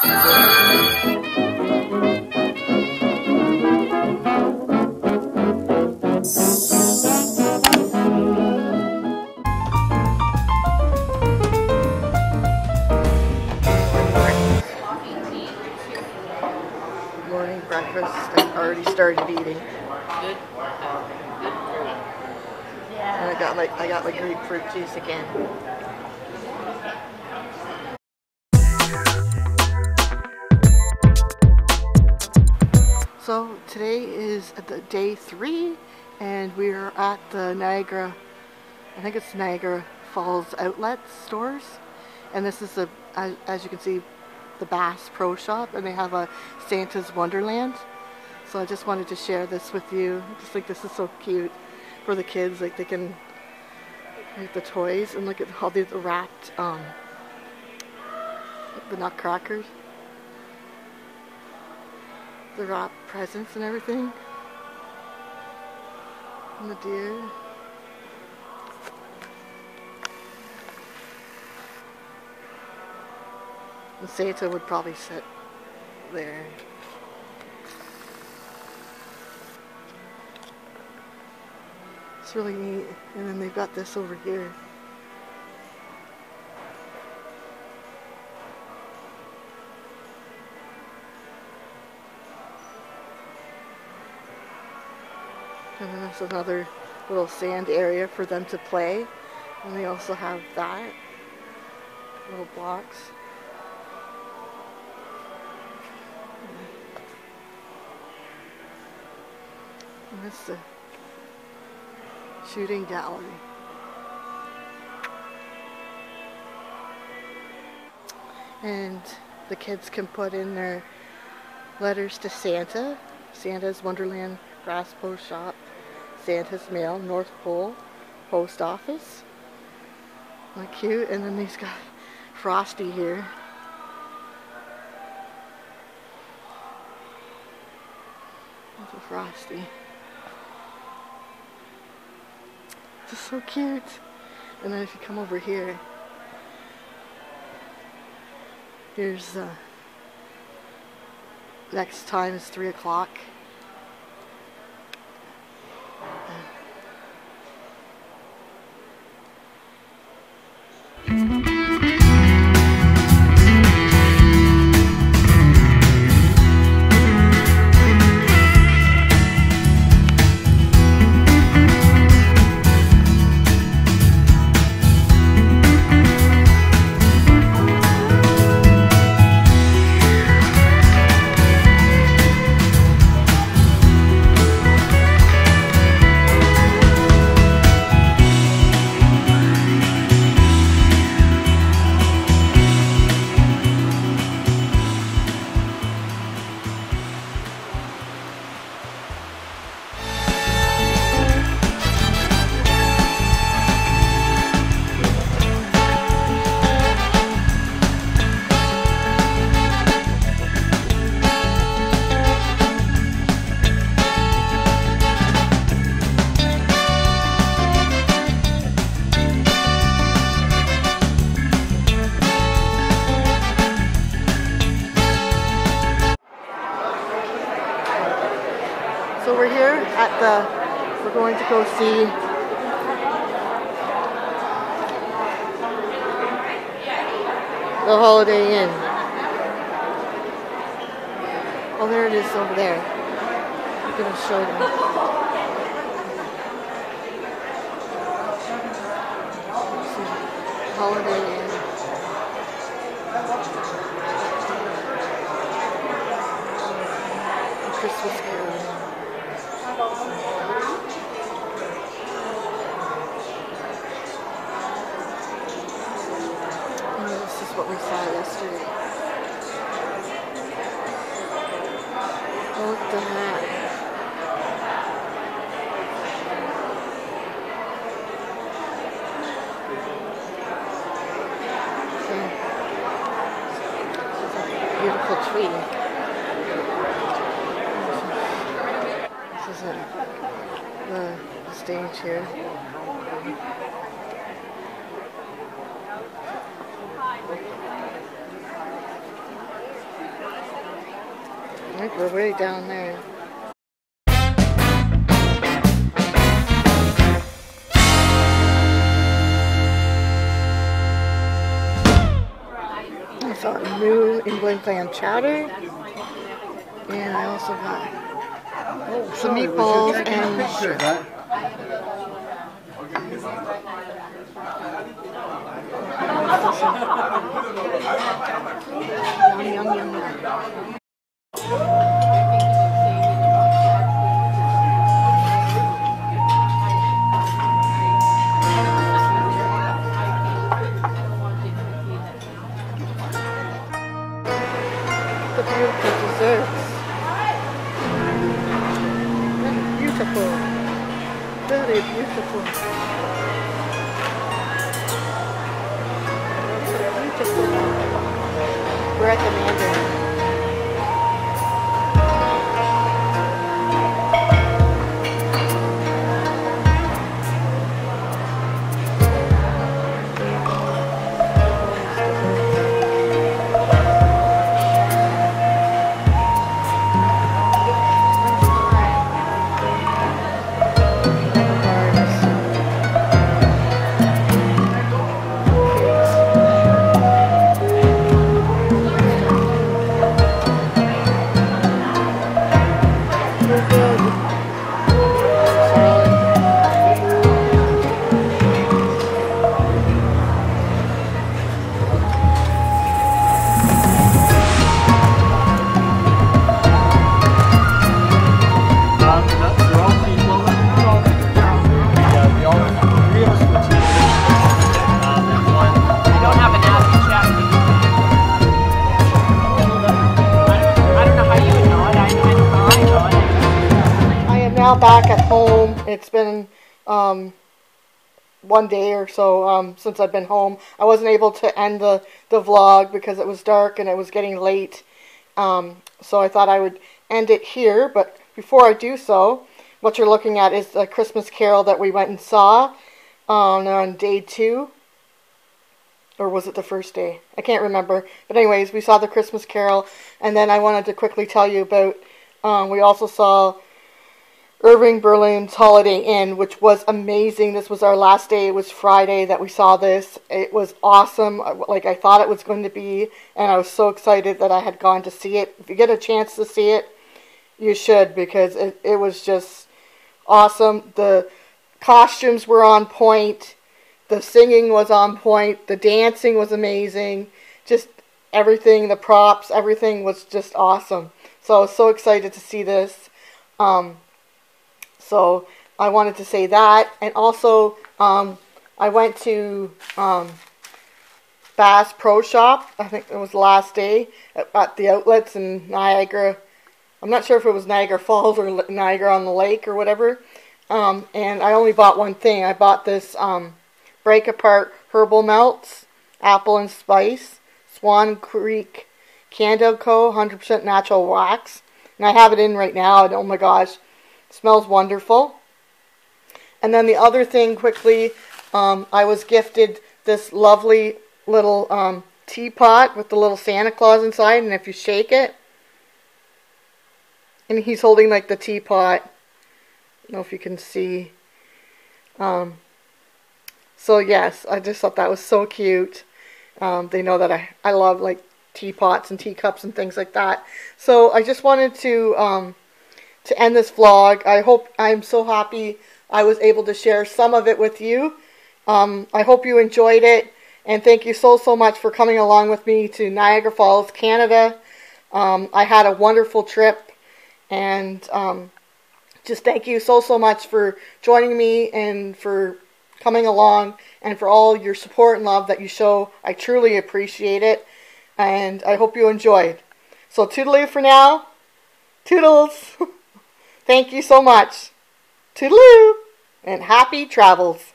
Morning breakfast. I already started eating. Good. And I got like I got my grapefruit juice again. Today is the day three, and we are at the Niagara. I think it's Niagara Falls Outlet stores, and this is as, as you can see, the Bass Pro Shop, and they have a Santa's Wonderland. So I just wanted to share this with you. I just think this is so cute for the kids. Like they can like the toys and look at all these wrapped um the nutcrackers. The rock presents and everything. And the deer. And Santa would probably sit there. It's really neat. And then they've got this over here. And then there's another little sand area for them to play. And they also have that. Little blocks. And that's the shooting gallery. And the kids can put in their letters to Santa. Santa's Wonderland Bass Pro Shop, Santa's Mail, North Pole Post Office. Like cute. And then he's got Frosty here. That's a Frosty. Is so cute. And then if you come over here, here's uh, next time is three o'clock. The, we're going to go see the Holiday Inn. Oh, there it is over there. I'm going to show them. Holiday Inn. tree. This is it. The stage here. Look, we're way down there. England clam chowder. And I also got oh, some meatballs and yum yum yum yum. We're at the Mandarin. Back at home. It's been um, one day or so um, since I've been home. I wasn't able to end the, the vlog because it was dark and it was getting late. Um, so I thought I would end it here. But before I do so, what you're looking at is the Christmas Carol that we went and saw on, on day two. Or was it the first day? I can't remember. But anyways, we saw the Christmas Carol. And then I wanted to quickly tell you about, um, we also saw Irving Berlin's Holiday Inn, which was amazing. This was our last day. It was Friday that we saw this. It was awesome, like I thought it was going to be, and I was so excited that I had gone to see it. If you get a chance to see it, you should because it, it was just awesome. The costumes were on point, the singing was on point, the dancing was amazing. Just everything, the props, everything was just awesome. So I was so excited to see this. Um, so I wanted to say that, and also um, I went to um, Bass Pro Shop. I think it was the last day at, at the outlets in Niagara. I'm not sure if it was Niagara Falls or Niagara on the Lake or whatever. Um, and I only bought one thing. I bought this um, break apart herbal melts, apple and spice, Swan Creek Candle Co. 100% natural wax. And I have it in right now, and oh my gosh, smells wonderful. And then the other thing, quickly, um, I was gifted this lovely little um, teapot with the little Santa Claus inside, and if you shake it, and he's holding like the teapot. I don't know if you can see. Um, so yes, I just thought that was so cute. Um, they know that I, I love like teapots and teacups and things like that. So I just wanted to um, to end this vlog. I hope I'm so happy I was able to share some of it with you. Um, I hope you enjoyed it, and thank you so so much for coming along with me to Niagara Falls, Canada. Um, I had a wonderful trip, and um, just thank you so so much for joining me and for coming along and for all your support and love that you show. I truly appreciate it, and I hope you enjoyed. So toodaloo for now. Toodles. Thank you so much. Toodaloo and happy travels.